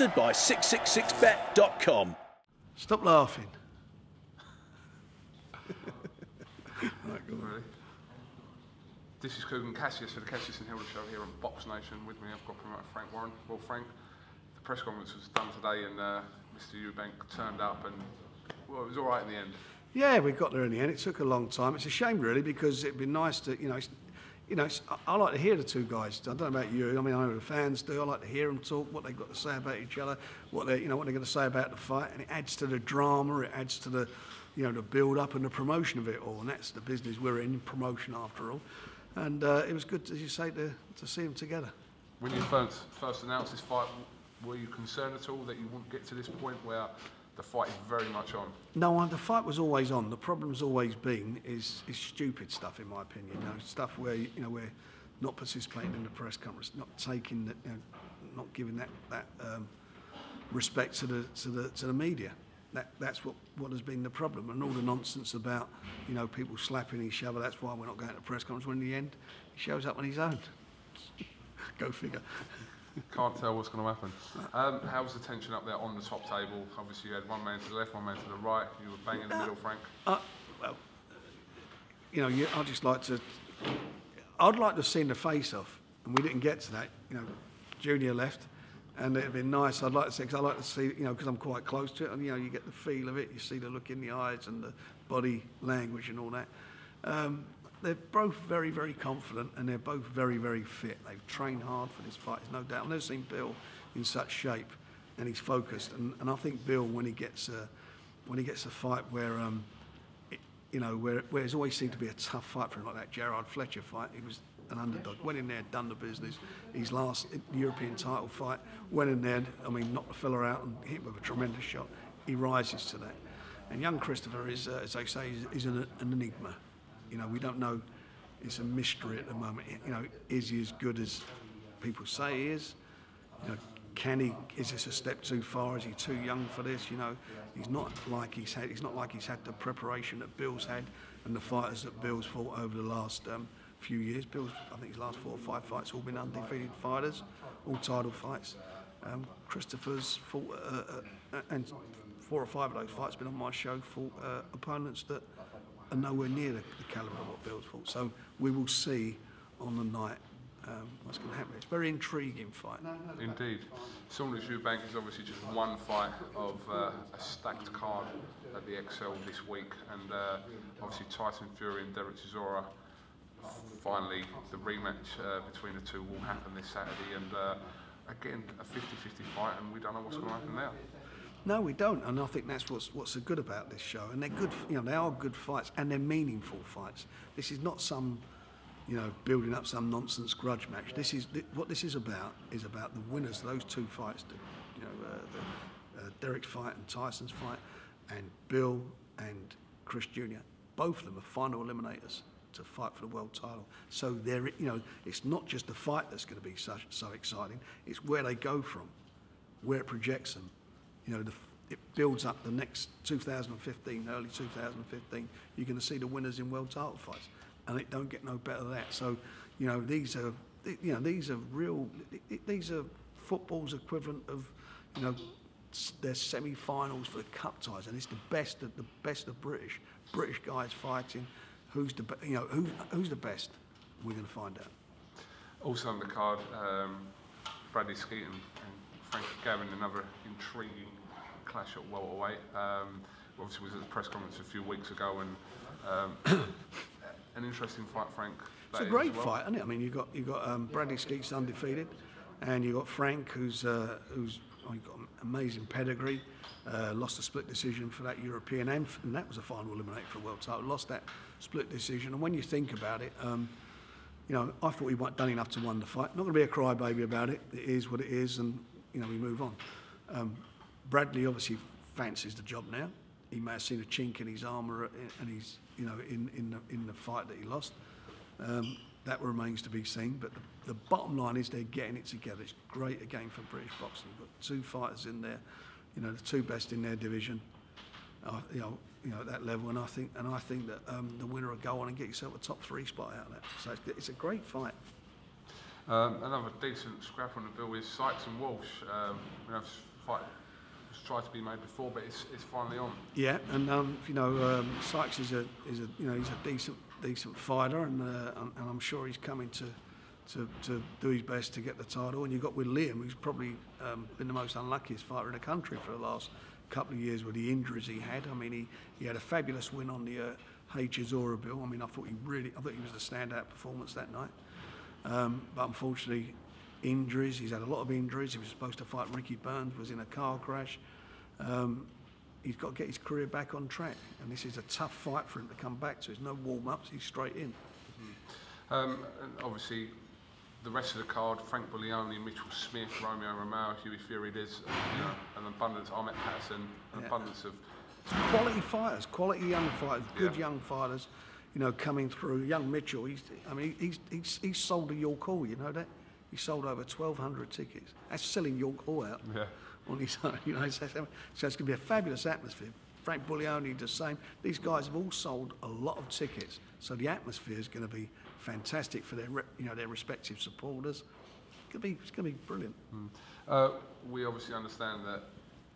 Sponsored by 666bet.com. Stop laughing. Really? This is Kugan Cassius for the Cassius and Helder show here on Box Nation. With me, I've got promoter Frank Warren. Well, Frank, the press conference was done today, and uh, Mr. Eubank turned up, and well, it was all right in the end. Yeah, we got there in the end. It took a long time. It's a shame, really, because it'd been nice to, you know, it's, you know, I, like to hear the two guys. I don't know about you. I mean, I know the fans do. I like to hear them talk, what they've got to say about each other, what they, you know, what they're going to say about the fight, and it adds to the drama. It adds to the, you know, the build-up and the promotion of it all. And that's the business we're in, promotion after all. And uh, it was good, as you say, to, to see them together. When you first, first announced this fight, were you concerned at all that you wouldn't get to this point where the fight is very much on? No, the fight was always on. The problem's always been is, is stupid stuff, in my opinion. You know, stuff where you know we're not participating in the press conference, not taking, the, you know, not giving that that um, respect to the to the to the media. That that's what what has been the problem, and all the nonsense about you know people slapping each other. That's why we're not going to press conference. When in the end, he shows up on his own. Go figure. Can't tell what's going to happen. Um, how was the tension up there on the top table? Obviously, you had one man to the left, one man to the right. You were banging in the middle, Frank. Uh, well, you know, you, I'd just like to. I'd like to have seen the face off, and we didn't get to that. You know, Junior left, and it'd been nice. I'd like to see, because I like to see, you know, because I'm quite close to it, and you know, you get the feel of it. You see the look in the eyes and the body language and all that. Um, they're both very, very confident, and they're both very, very fit. They've trained hard for this fight. There's no doubt. I've never seen Bill in such shape, and he's focused. And, and I think Bill, when he gets a, when he gets a fight where um, you know, where, where it's always seemed to be a tough fight for him, like that Jarrod Fletcher fight. He was an underdog. Went in there, done the business. His last European title fight, went in there, I mean, knocked the fella out and hit with a tremendous shot. He rises to that. And young Christopher is, uh, as they say, is, is an, an enigma. You know, we don't know. It's a mystery at the moment. You know, is he as good as people say he is? You know, can he? Is this a step too far? Is he too young for this? You know, he's not like he's had. He's not like he's had the preparation that Bill's had and the fighters that Bill's fought over the last um, few years. Bill's, I think, his last four or five fights all been undefeated fighters, all title fights. Um, Christopher's fought, uh, uh, and four or five of those fights been on my show. Fought uh, opponents that are nowhere near the, the calibre of what Bill's fought. So we will see on the night um, what's going to happen. It's a very intriguing fight. Indeed. Saunders Eubank is obviously just one fight of uh, a stacked card at the XL this week, and uh, obviously Tyson Fury and Dereck Chisora. Finally, the rematch uh, between the two will happen this Saturday, and uh, again a 50-50 fight, and we don't know what's going to happen there. No, we don't, and I think that's what's what's so good about this show. And they're good, you know, they are good fights, and they're meaningful fights. This is not some, you know, building up some nonsense grudge match. This is what this is about. Is about the winners those two fights. The, you know, uh, the, uh, fight and Tyson's fight, and Bill and Chris Jr. Both of them are final eliminators to fight for the world title. So they're, you know, it's not just the fight that's going to be so, so exciting. It's where they go from, where it projects them you know, the, it builds up the next 2015, early 2015. You're going to see the winners in world title fights, and it don't get no better than that. So, you know, these are, you know, these are real. These are football's equivalent of, you know, their semi-finals for the cup ties, and it's the best of the best of British. British guys fighting. Who's the, you know, who, who's the best? We're going to find out. Also on the card, um, Bradley Skeeton Frank Gavin, another intriguing clash at welterweight. Um, obviously was at the press conference a few weeks ago and um, an interesting fight, Frank. It's a great well. fight, isn't it? I mean, you've got, you've got um, Bradley Skeete's undefeated and you've got Frank who's, uh, who's oh, got amazing pedigree, uh, lost a split decision for that European and, and that was a final eliminator for a world title, lost that split decision. And when you think about it, um, you know, I thought he would done enough to win the fight. Not going to be a crybaby about it. It is what it is, and you know, we move on. Um, Bradley obviously fancies the job now. He may have seen a chink in his armour and he's, you know, in, in, the, in the fight that he lost. Um, that remains to be seen. But the, the, bottom line is they're getting it together. It's great again for British boxing. We've got two fighters in there, you know, the two best in their division, uh, you know, you know, at that level. And I think, and I think that um, the winner will go on and get yourself a top three spot out of that. So it's, it's a great fight. Um, another decent scrap on the bill is Sykes and Walsh. Um, we have fight tried to be made before, but it's, it's finally on. Yeah, and um, you know, um, Sykes is a is a you know he's a decent decent fighter, and uh, and, and I'm sure he's coming to. To, to do his best to get the title, and you've got with Liam, who's probably um, been the most unluckiest fighter in the country for the last couple of years with the injuries he had. I mean, he, he had a fabulous win on the uh, Haye-Chisora Bill. I mean, I thought he really, I thought he was a standout performance that night. Um, but unfortunately, injuries. He's had a lot of injuries. He was supposed to fight Ricky Burns, was in a car crash. Um, he's got to get his career back on track, and this is a tough fight for him to come back to. There's no warm-ups. He's straight in. Um, and obviously, the rest of the card, Frank Buglioni, Mitchell Smith, Romeo Romao, Hughie Fury, there's you know, an abundance, Ahmet Patterson, an Yeah. abundance of quality fighters, quality young fighters, good Yeah. young fighters, you know, coming through. Young Mitchell, he's, I mean, he's, he's, he's sold a York Hall, you know that? He sold over 1,200 tickets. That's selling York Hall out Yeah. on his own, you know. So, so it's going to be a fabulous atmosphere. Frank Buglioni, the same. These guys have all sold a lot of tickets, so the atmosphere is going to be fantastic for their, you know, their respective supporters. It's going to be, it's going to be brilliant. Uh, we obviously understand that,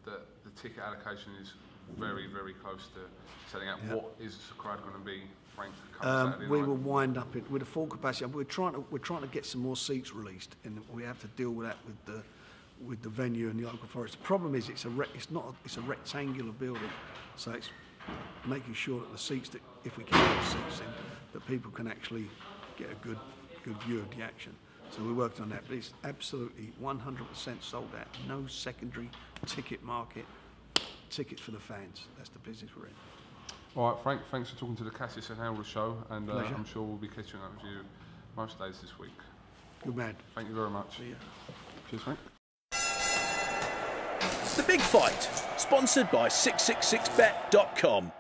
that the ticket allocation is very, very close to selling out. Yeah. What is the crowd going to be, Um, we will wind up it with a full capacity. We're trying to we're trying to get some more seats released, and we have to deal with that with the with the venue and the local forest. The problem is it's a re- it's not a, it's a rectangular building, so it's making sure that the seats that if we can get seats in, that people can actually get a good good view of the action. So we're working on that, but it's absolutely 100% sold out. No secondary ticket market. Tickets for the fans. That's the business we're in. All right, Frank, thanks for talking to the Cassius and Helder show, and uh, Pleasure. I'm sure we'll be catching up with you most days this week. Good man. Thank you very much. See ya. Cheers, Frank. The Big Fight, sponsored by 666bet.com.